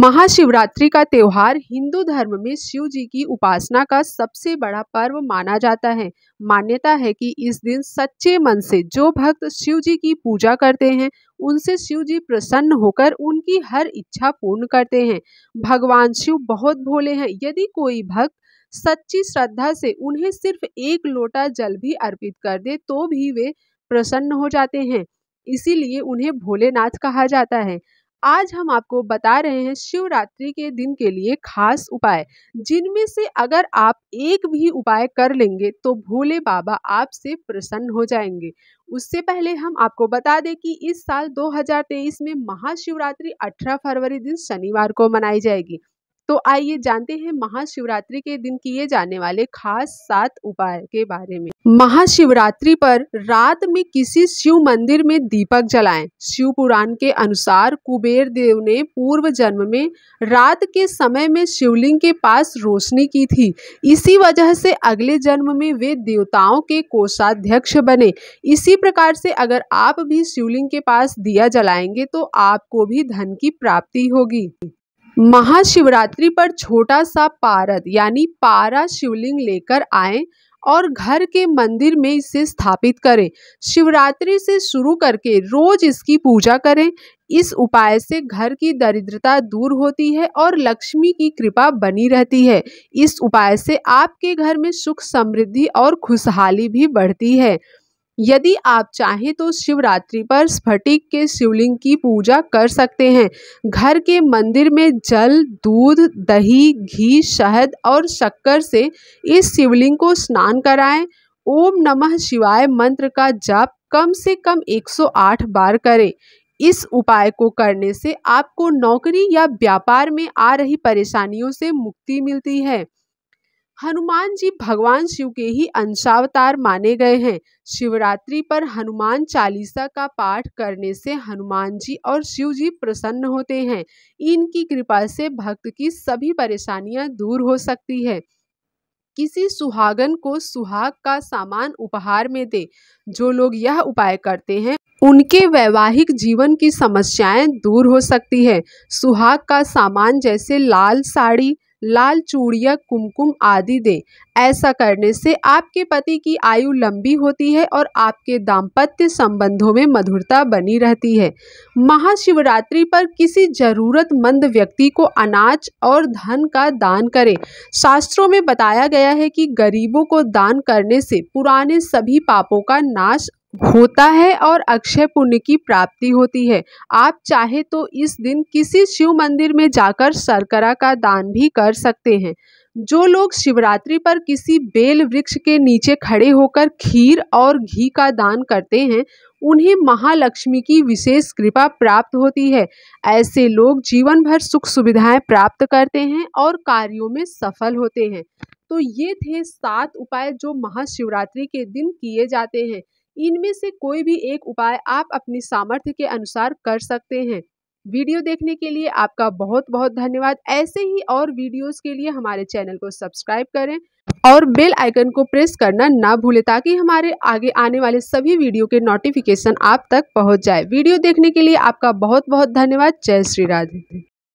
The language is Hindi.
महाशिवरात्रि का त्यौहार हिंदू धर्म में शिव जी की उपासना का सबसे बड़ा पर्व माना जाता है। मान्यता है कि इस दिन सच्चे मन से जो भक्त शिव जी की पूजा करते हैं, उनसे शिव जी प्रसन्न होकर उनकी हर इच्छा पूर्ण करते हैं। भगवान शिव बहुत भोले हैं। यदि कोई भक्त सच्ची श्रद्धा से उन्हें सिर्फ़ एक लोटा जल भी अर्पित कर दे तो भी वे प्रसन्न हो जाते हैं। इसीलिए उन्हें भोलेनाथ कहा जाता है। आज हम आपको बता रहे हैं शिवरात्रि के दिन के लिए खास उपाय, जिनमें से अगर आप एक भी उपाय कर लेंगे तो भोले बाबा आपसे प्रसन्न हो जाएँगे। उससे पहले हम आपको बता दें कि इस साल 2023 में महाशिवरात्रि 18 फरवरी दिन शनिवार को मनाई जाएगी। तो आइए जानते हैं महाशिवरात्रि के दिन किए जाने वाले खास सात उपाय के बारे में। महाशिवरात्रि पर रात में किसी शिव मंदिर में दीपक जलाएँ। शिव पुराण के अनुसार कुबेर देव ने पूर्व जन्म में रात के समय में शिवलिंग के पास रोशनी की थी। इसी वजह से अगले जन्म में वे देवताओं के कोषाध्यक्ष बने। इसी प्रकार से अगर आप भी शिवलिंग के पास दिया जलाएँगे तो आपको भी धन की प्राप्ति होगी। महाशिवरात्रि पर छोटा सा पारद, यानी पारा शिवलिंग लेकर आए और घर के मंदिर में इसे स्थापित करें। शिवरात्रि से शुरू करके रोज इसकी पूजा करें। इस उपाय से घर की दरिद्रता दूर होती है और लक्ष्मी की कृपा बनी रहती है। इस उपाय से आपके घर में सुख समृद्धि और खुशहाली भी बढ़ती है। यदि आप चाहें तो शिवरात्रि पर स्फटिक के शिवलिंग की पूजा कर सकते हैं। घर के मंदिर में जल, दूध, दही, घी, शहद और शक्कर से इस शिवलिंग को स्नान कराएँ। ओम नमः शिवाय मंत्र का जाप कम से कम 108 बार करें। इस उपाय को करने से आपको नौकरी या व्यापार में आ रही परेशानियों से मुक्ति मिलती है। हनुमान जी भगवान शिव के ही अंशावतार माने गए हैं। शिवरात्रि पर हनुमान चालीसा का पाठ करने से हनुमान जी और शिव जी प्रसन्न होते हैं। इनकी कृपा से भक्त की सभी परेशानियाँ दूर हो सकती है। किसी सुहागन को सुहाग का सामान उपहार में दे। जो लोग यह उपाय करते हैं, उनके वैवाहिक जीवन की समस्याएँ दूर हो सकती है। सुहाग का सामान जैसे लाल साड़ी लाल चूड़िया, कुमकुम आदि दें। ऐसा करने से आपके पति की आयु लंबी होती है और आपके दाम्पत्य संबंधों में मधुरता बनी रहती है। महाशिवरात्रि पर किसी जरूरतमंद व्यक्ति को अनाज और धन का दान करें। शास्त्रों में बताया गया है कि गरीबों को दान करने से पुराने सभी पापों का नाश होता है और अक्षय पुण्य की प्राप्ति होती है। आप चाहे तो इस दिन किसी शिव मंदिर में जाकर शर्करा का दान भी कर सकते हैं। जो लोग शिवरात्रि पर किसी बेल वृक्ष के नीचे खड़े होकर खीर और घी का दान करते हैं, उन्हें महालक्ष्मी की विशेष कृपा प्राप्त होती है। ऐसे लोग जीवन भर सुख सुविधाएँ प्राप्त करते हैं और कार्यों में सफल होते हैं। तो ये थे सात उपाय जो महाशिवरात्रि के दिन किए जाते हैं। इनमें से कोई भी एक उपाय आप अपनी सामर्थ्य के अनुसार कर सकते हैं। वीडियो देखने के लिए आपका बहुत बहुत धन्यवाद। ऐसे ही और वीडियोस के लिए हमारे चैनल को सब्सक्राइब करें और बेल आइकन को प्रेस करना ना भूलें ताकि हमारे आगे आने वाले सभी वीडियो के नोटिफिकेशन आप तक पहुँच जाए। वीडियो देखने के लिए आपका बहुत बहुत धन्यवाद। जय श्री राधे।